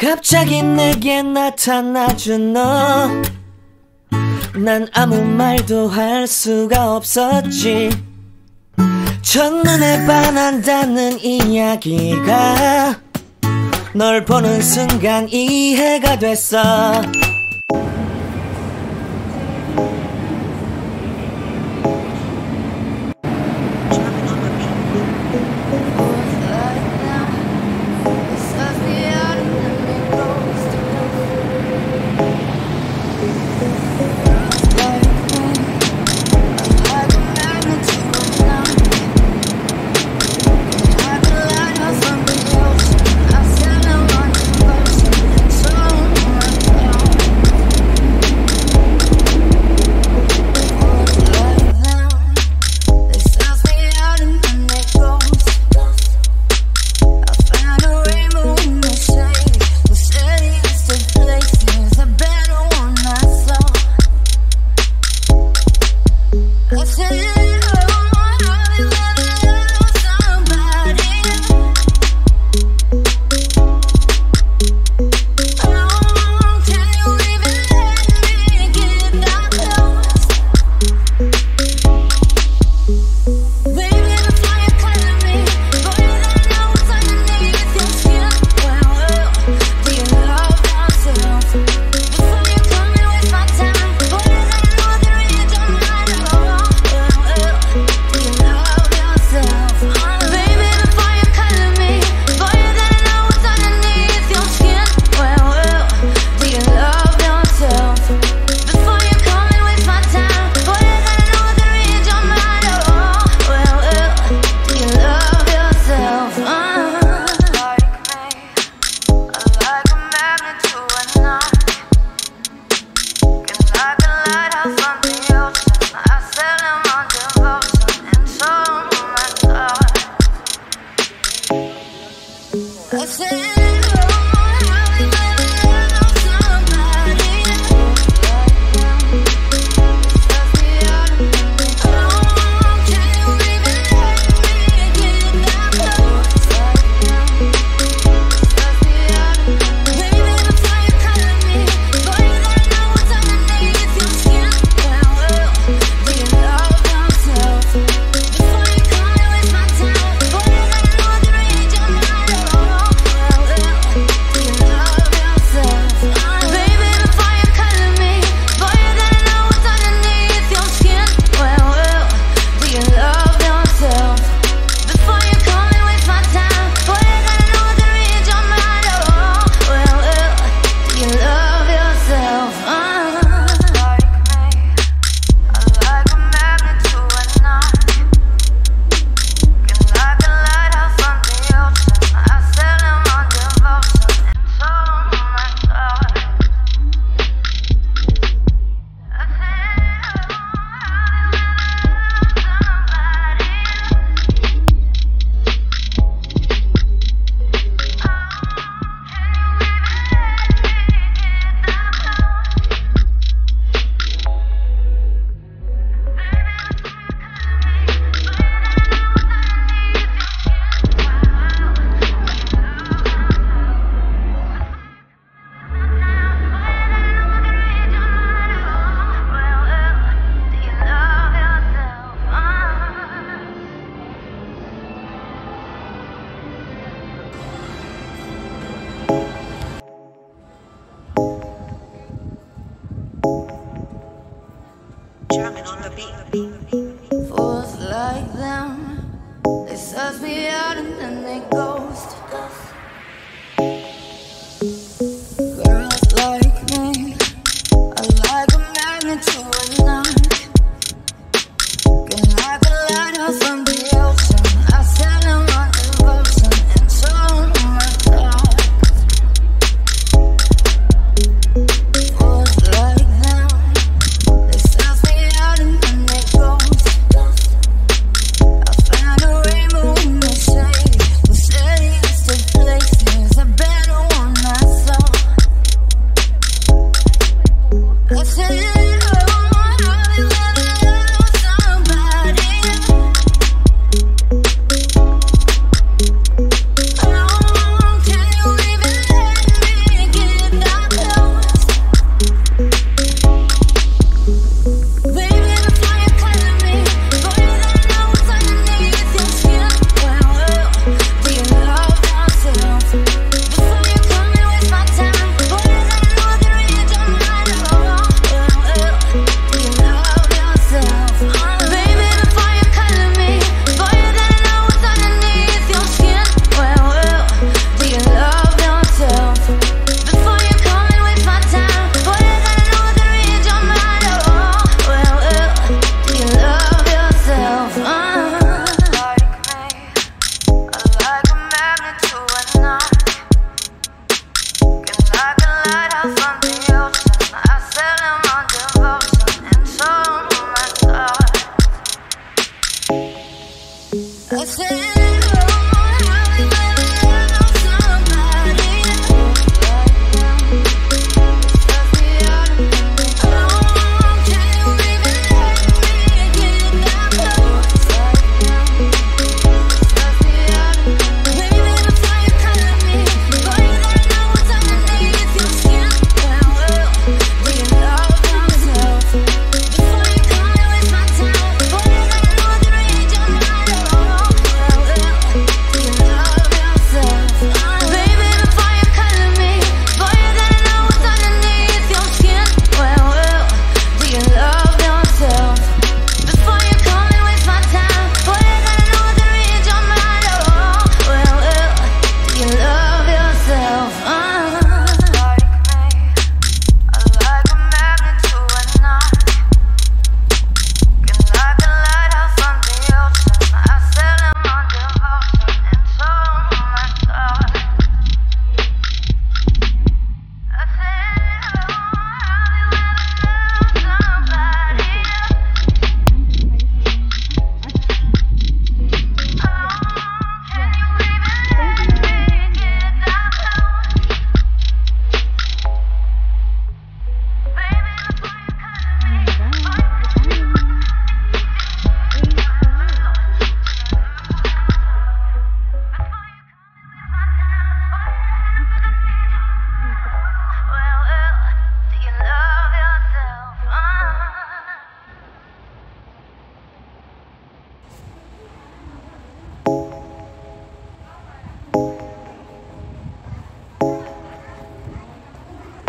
갑자기 내게 나타나준 너. 난 아무 말도 할 수가 없었지. 첫눈에 반한다는 이야기가 널 보는 순간 이해가 됐어. What's that?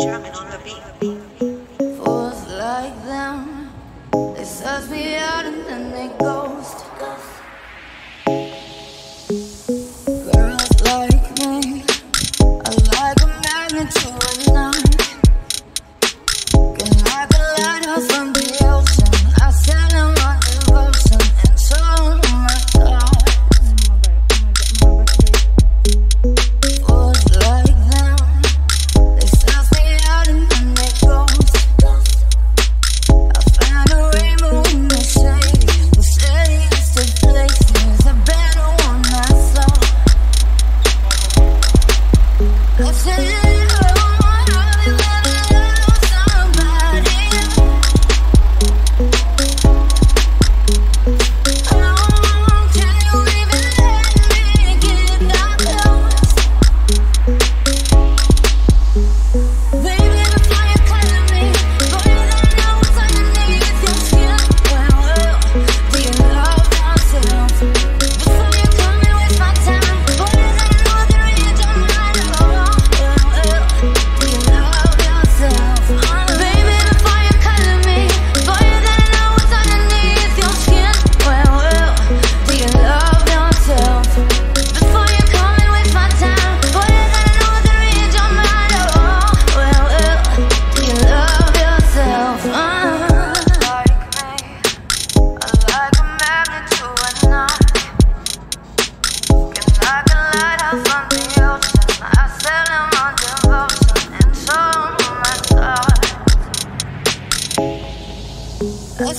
German on the beat. Fools like them, they suss me out and then they go.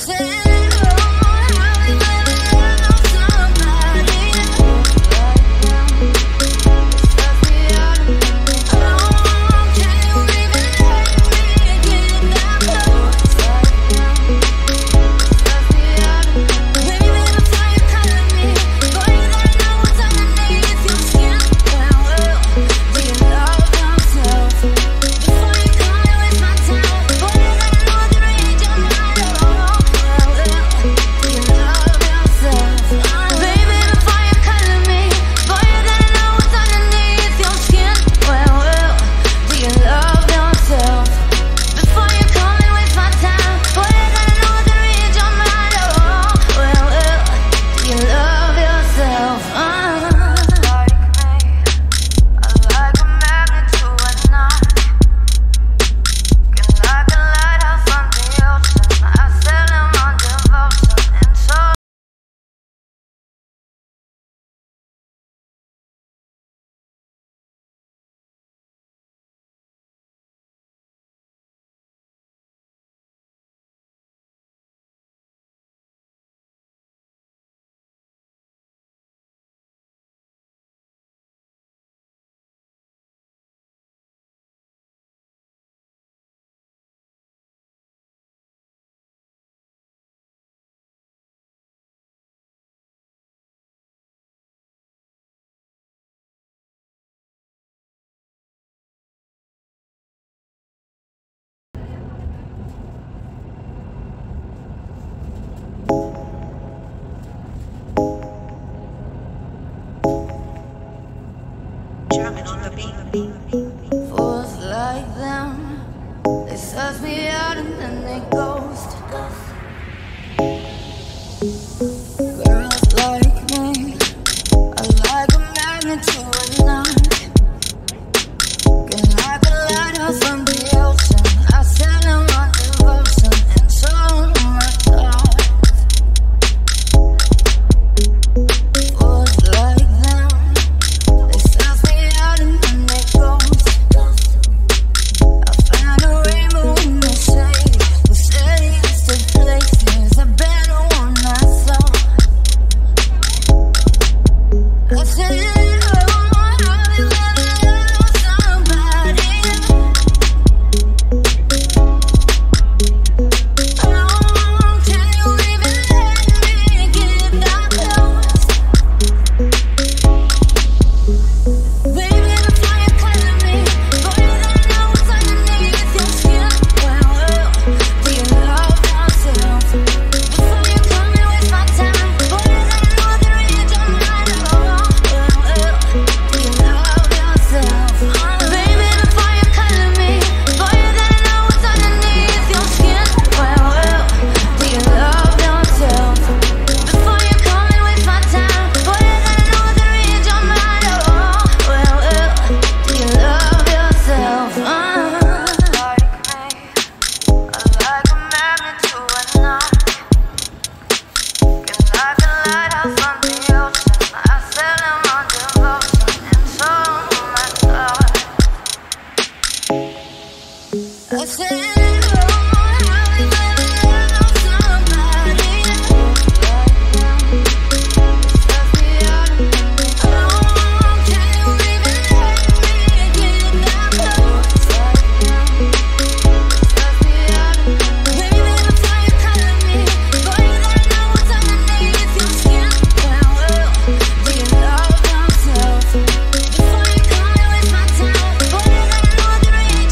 say coming on. Fools like them, they suss me out and then they ghost. ghost.